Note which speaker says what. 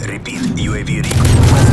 Speaker 1: Repeat, UAV recon.